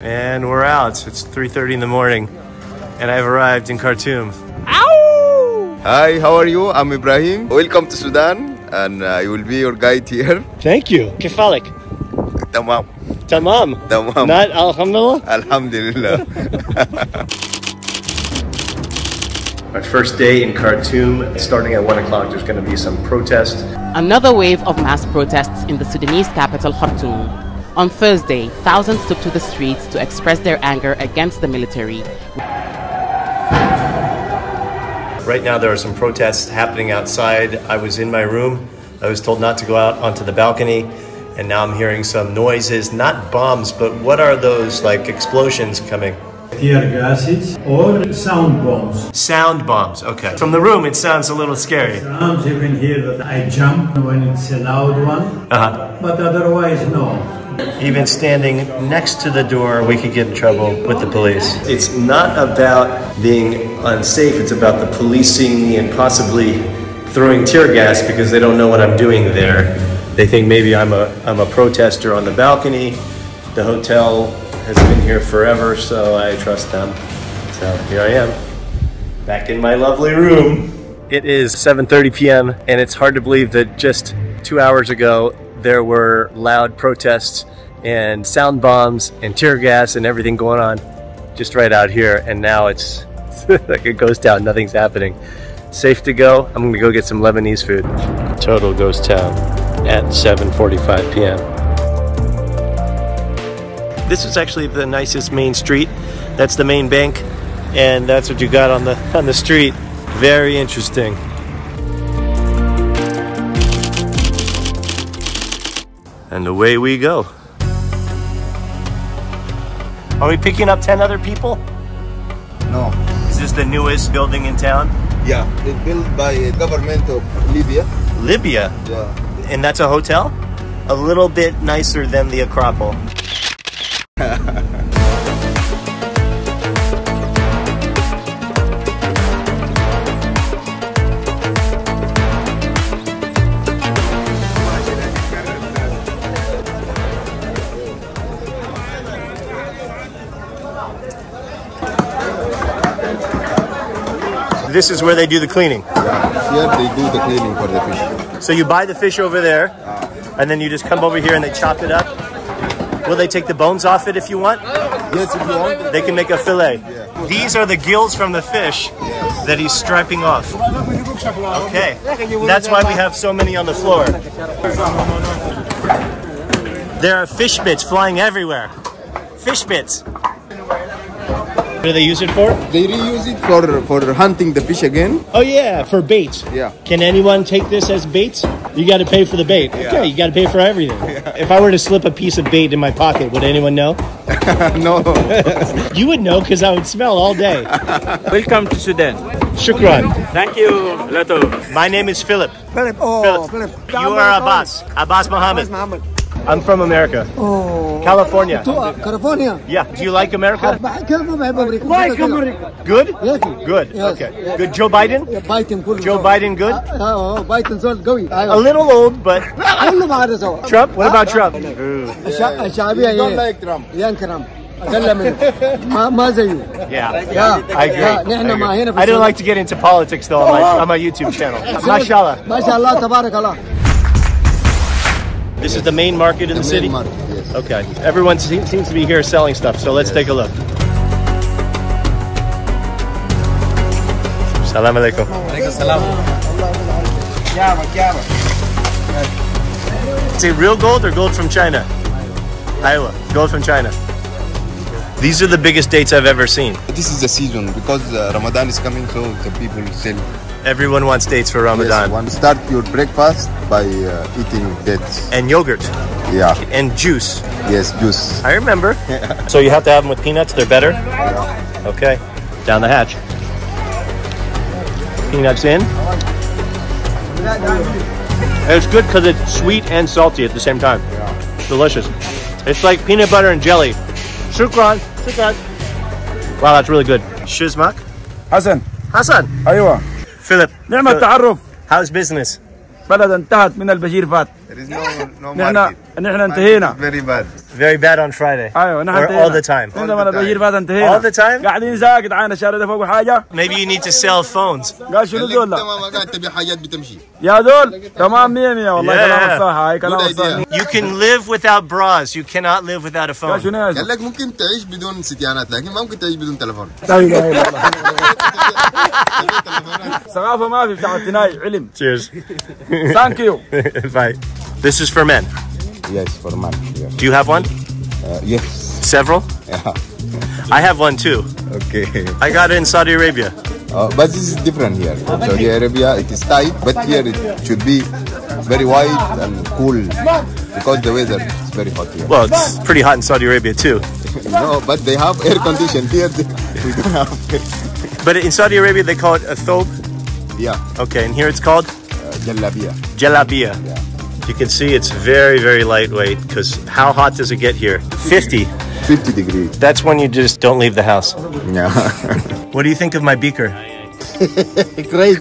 And we're out. It's 3.30 in the morning and I've arrived in Khartoum. Hi, how are you? I'm Ibrahim. Welcome to Sudan, and uh, I will be your guide here. Thank you. Kefalik. Tamam. Tamam. Tamam. Not alhamdulillah. Alhamdulillah. Our first day in Khartoum, starting at 1 o'clock, there's going to be some protest. Another wave of mass protests in the Sudanese capital Khartoum. On Thursday, thousands took to the streets to express their anger against the military. Right now, there are some protests happening outside. I was in my room. I was told not to go out onto the balcony. And now I'm hearing some noises, not bombs, but what are those like explosions coming? tear gases or sound bombs. Sound bombs, okay. From the room, it sounds a little scary. Sounds you can hear that I jump when it's a loud one, Uh-huh. but otherwise no. Even standing next to the door, we could get in trouble with the police. It's not about being unsafe, it's about the policing me and possibly throwing tear gas because they don't know what I'm doing there. They think maybe I'm a, I'm a protester on the balcony. The hotel has been here forever, so I trust them. So here I am, back in my lovely room. It is 7:30 p.m. and it's hard to believe that just 2 hours ago there were loud protests and sound bombs and tear gas and everything going on just right out here and now it's like a ghost town, nothing's happening. Safe to go. I'm going to go get some Lebanese food. Total ghost town at 7:45 p.m. This is actually the nicest main street. That's the main bank and that's what you got on the on the street. Very interesting. And away we go. Are we picking up 10 other people? no. Is this the newest building in town? Yeah, it's built by the government of Libya. Libya. Yeah. And that's a hotel? A little bit nicer than the Acropole. This is where they do the cleaning. Here they do the cleaning for the fish. So you buy the fish over there, ah. and then you just come over here and they chop it up. Will they take the bones off it if you want? Yes, if you want. They can make a fillet. These are the gills from the fish that he's striping off. Okay, that's why we have so many on the floor. There are fish bits flying everywhere. Fish bits. What do they use it for? They reuse it for for hunting the fish again. Oh yeah, for bait. Yeah. Can anyone take this as bait? You got to pay for the bait. Okay, you got to pay for everything. Yeah. If I were to slip a piece of bait in my pocket, would anyone know? no. You would know because I would smell all day. Welcome to Sudan. Shukran. Thank you, Lato. My name is Philip. Philip, oh, Philip. Philip. You are Abbas. Abbas Mohammed. Muhammad. I'm from America. Oh. California. To uh, California. Yeah. Do you like America? بحب- كيف ما بحب امريكا Good? ياكي. Good. Yes, Okay. yes. Good. Joe Biden? بايتن كله Joe سوا. Biden good? اه اه بايتن زول قوي A ايوه little old, but كله بعد سوا Trump? What about Trump? الشع- الشعبيه don't يه. like Trump. ينكرم اقل منه ما ما زيه Yeah. يا I agree. يا I, نحن ما agree. هنا في I don't السودان. like to get into politics though on my, on my YouTube channel. Mashallah. ما شاء الله تبارك الله this is the main market in the, city? Main market, yes. Okay. Everyone se- seems to be here selling stuff, so let's take a look. Salam alaikum. Is it real gold or gold from China? Iowa. Gold from China. These are the biggest dates I've ever seen. This is the season because uh, Ramadan is coming, so the people sell. Everyone wants dates for Ramadan. Yes, one start your breakfast by uh, eating dates. And yogurt. Yeah. And juice. Yes, juice. I remember. so you have to have them with peanuts, they're better? Yeah. Okay, down the hatch. Peanuts in. It's good because it's sweet and salty at the same time. Yeah. Delicious. It's like peanut butter and jelly. Shukran, shukran. Wow, that's really good. Shizmak. Hassan. Hassan. Aywa. Philip. نعم. التعرف How's business? بلد انتهت من البشير فات There is no no نحن market. نحن انتهينا Very bad. Very bad on Friday. أيوه نحن انتهينا all the time. عندما نتغير بعد انتهينا All the time? قاعدين ساكت عانا الشارع ده فوق حاجة Maybe you need to sell phones. قال شنو قال دول انت ما قاعد تبيع حاجات بتمشي. يا دول تمام 100 100 والله. كلامك صح هاي كلامك صح. You can live without bras. You cannot live without a قال phone. شنو يا قال؟ لك ممكن تعيش بدون ستيانات لكن ما ممكن تعيش بدون إله إلا الله ثقافه ما في بتاع علم Cheers. ثانك يو Bye. This is for men. Yes, for man. Yes. Do you have one? Uh, yes. Several? Yeah. I have one too. Okay. I got it in Saudi Arabia. Uh, but this is different here. In Saudi Arabia, it is tight, but here it should be very wide and cool because the weather is very hot here. Well, it's pretty hot in Saudi Arabia too. no, but they have air condition here. we don't have. But in Saudi Arabia, they call it a thobe. yeah, Okay, and here it's called uh, jalabiya. jalabia. You can see it's very, very lightweight because how hot does it get here? 50. 50 degrees. That's when you just don't leave the house. Yeah. What do you think of my beaker? Great.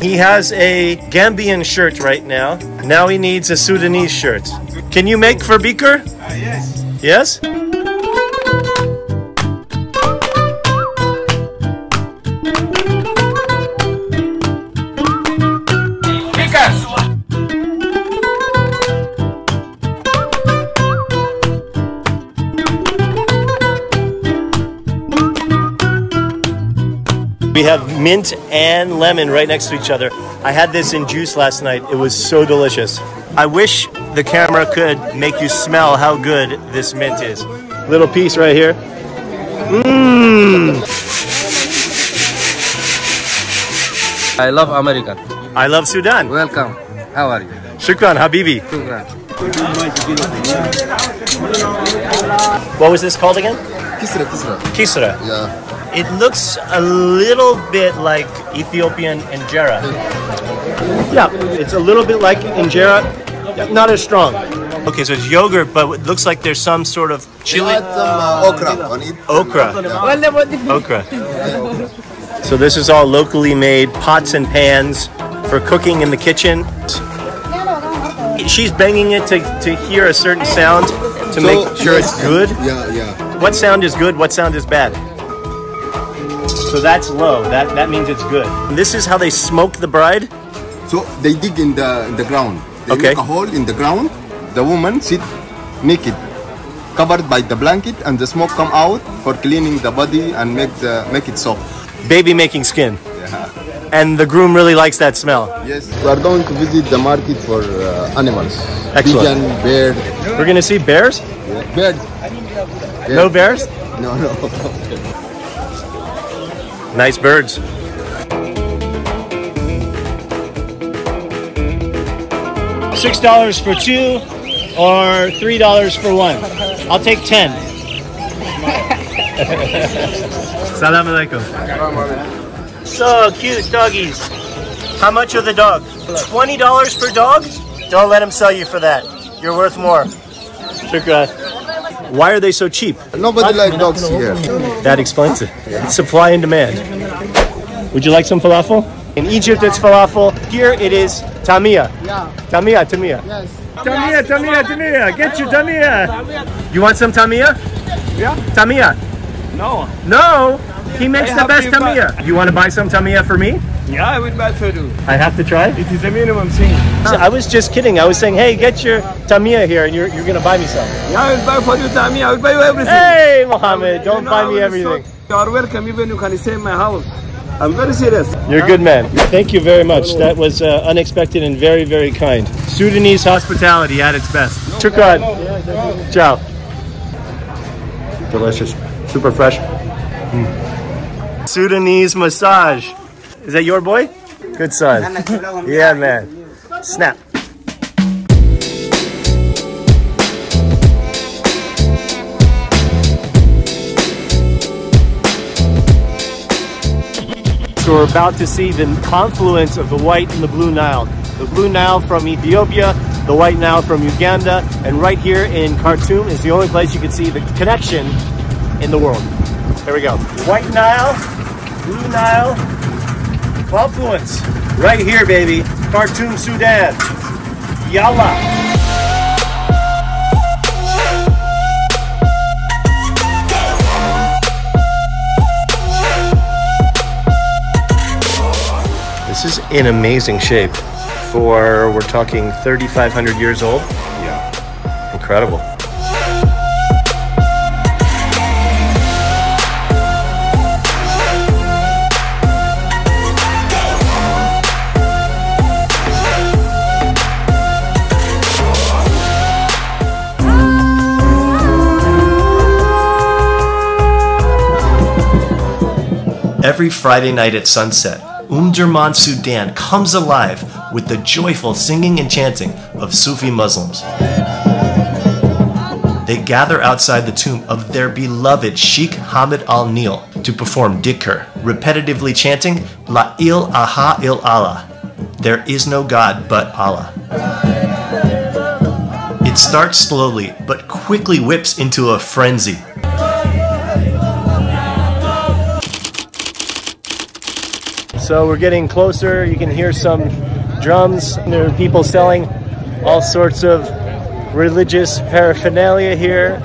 He has a Gambian shirt right now. Now he needs a Sudanese shirt. Can you make for beaker? Uh, yes. Yes? Have mint and lemon right next to each other. I had this in juice last night. It was so delicious. I wish the camera could make you smell how good this mint is. Little piece right here. Mmm. I love American. I love Sudan. Welcome. How are you? Shukran, Habibi. Shukran. What was this called again? Kisra, kisra. Kisra. Yeah. It looks a little bit like Ethiopian injera. Yeah, it's a little bit like injera, not as strong. Okay, so it's yogurt, but it looks like there's some sort of chili. Add some uh, okra on it. Okra. Yeah. Okra. So this is all locally made pots and pans for cooking in the kitchen. She's banging it to, to hear a certain sound to make sure yes, it's good. Yeah, yeah. What sound is good? What sound is bad? So that's low. That that means it's good. This is how they smoke the bride. So they dig in the in the ground. They Okay. make a hole in the ground. The woman sit naked, covered by the blanket, and the smoke come out for cleaning the body and make the make it soft. Baby making skin. Yeah. And the groom really likes that smell. Yes. We are going to visit the market for uh, animals. Excellent. Pigeon, bird, We're gonna see bears. bird. No bears. No, no. Nice birds. Six dollars for two, or three dollars for one. I'll take ten. Salam alaikum. So cute doggies. How much are the dog? Twenty dollars per dog? Don't let him sell you for that. You're worth more. Shukran. Why are they so cheap? Nobody like dogs here. That explains it. Supply and demand. Would you like some falafel? In Egypt, it's falafel. Here, it is tamia. Yeah. Tamia, tamia. Yes. Tamia, tamia, tamia. Get your tamia. You want some tamia? Yeah. Tamia. No. No. He makes I the best to buy- tamia. You want to buy some tamia for me? Yeah, I will buy for you. I have to try. It is a minimum thing. I was just kidding. I was saying, hey, get your tamia here, and you're, you're going to buy me some. Yeah, I will buy for you, Tami. I will buy you everything. Hey, Mohammed, don't You know, buy me will everything. stock. You are welcome. Even you can stay in my house. I'm very serious. You're a good man. Thank you very much. That was uh, unexpected and very, very kind. Sudanese hospitality at its best. Shukran. Ciao. Delicious. Super fresh. Mm. Sudanese massage. Is that your boy? Good son. Yeah, man. Snap. So we're about to see the confluence of the white and the blue Nile. The blue Nile from Ethiopia, the white Nile from Uganda, and right here in Khartoum is the only place you can see the connection in the world. Here we go. White Nile, blue Nile, confluence. Right here, baby. Khartoum, Sudan. Yalla. This is in amazing shape for, we're talking 3,500 years old. Yeah. Incredible. Every Friday night at sunset, Omdurman, Sudan comes alive with the joyful singing and chanting of Sufi Muslims. They gather outside the tomb of their beloved Sheikh Hamid al Nil to perform dhikr, repetitively chanting La ilaha il Allah. There is no God but Allah. It starts slowly, but quickly whips into a frenzy. So we're getting closer. You can hear some drums. There are people selling all sorts of religious paraphernalia here.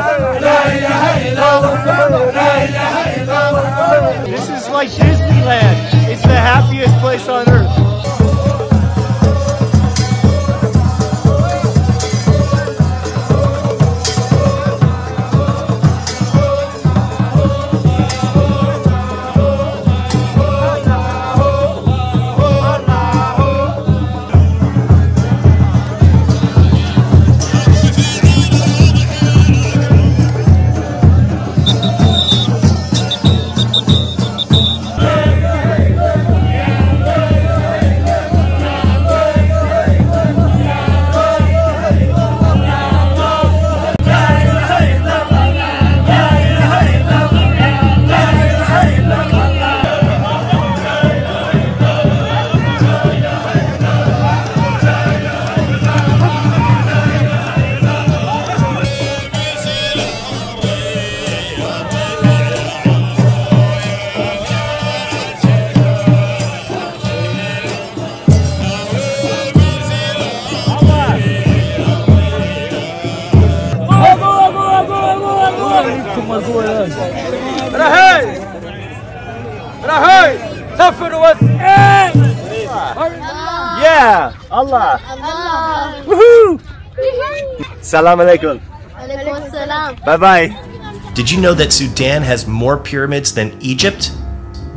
This Salam alaikum. Alaikum. Bye bye. Did you know that Sudan has more pyramids than Egypt?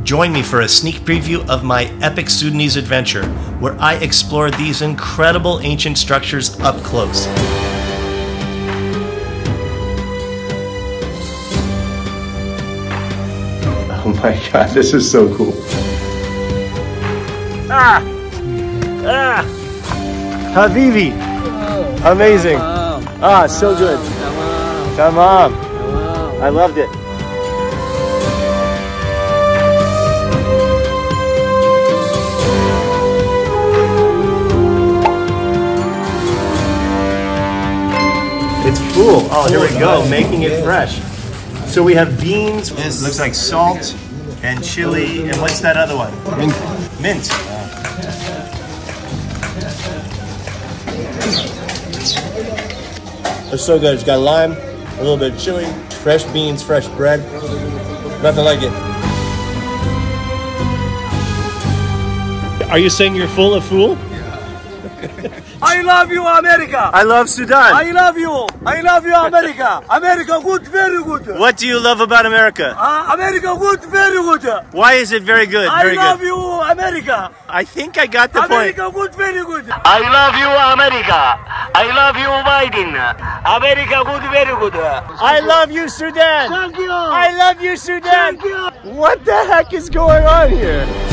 Join me for a sneak preview of my epic Sudanese adventure, where I explore these incredible ancient structures up close. Oh my god, this is so cool. Ah! Ah! Habibi! Amazing! Ah, so good. Come on. I loved it. It's full. Oh, here we go, making it fresh. So we have beans, looks like salt and chili, and what's that other one? Mint. Mint. It's so good. It's got lime, a little bit of chili, fresh beans, fresh bread. Nothing like it. Are you saying you're full of fool? I love you, America. I love Sudan. I love you. I love you, America. America, good, very good. What do you love about America? Uh, America, good, very good. Why is it very good? I Very love good. you, America. I think I got the point. America, good, very good. I love you, America. I love you, Biden. America, good, very good. I love you, Sudan. Thank you. I love you, Sudan. Thank you. What the heck is going on here?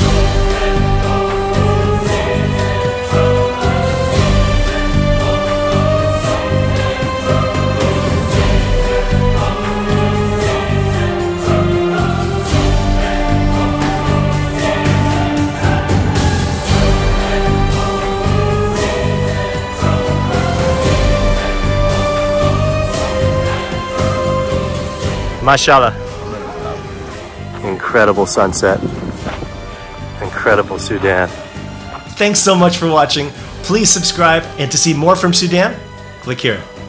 Mashallah. Incredible sunset. Incredible Sudan. Thanks so much for watching. Please subscribe, and to see more from Sudan, click here. Here.